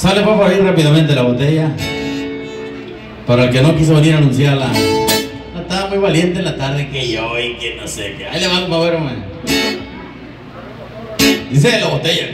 Sale para por ahí rápidamente la botella. Para el que no quiso venir a anunciarla. No estaba muy valiente en la tarde que yo y que no sé qué. Ahí le vamos a ver, hombre. Dice la botella.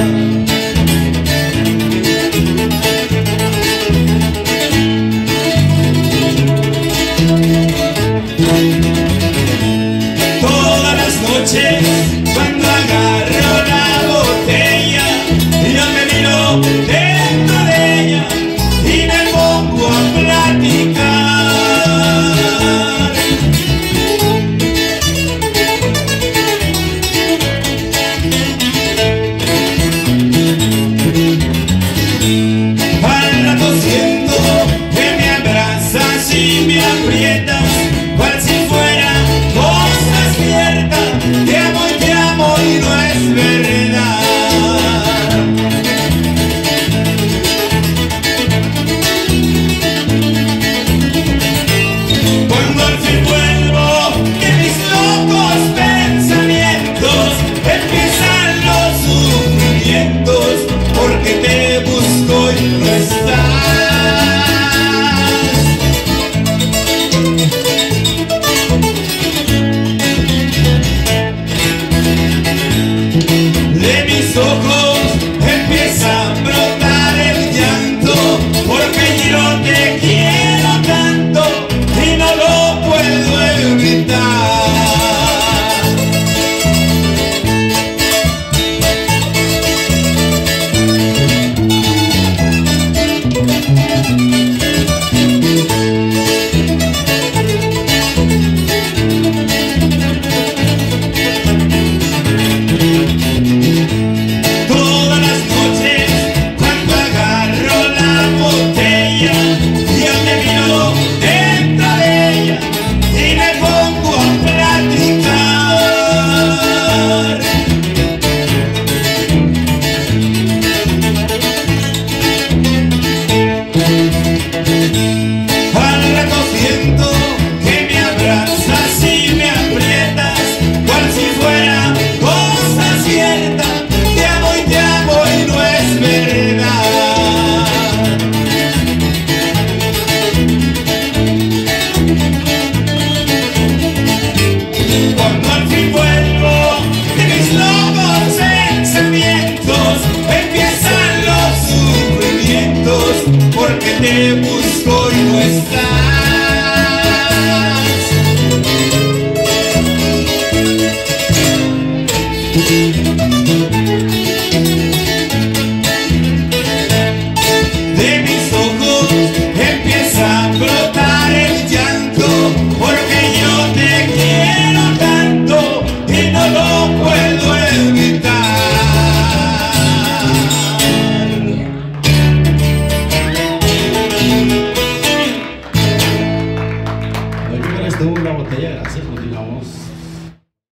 é estás.